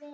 ve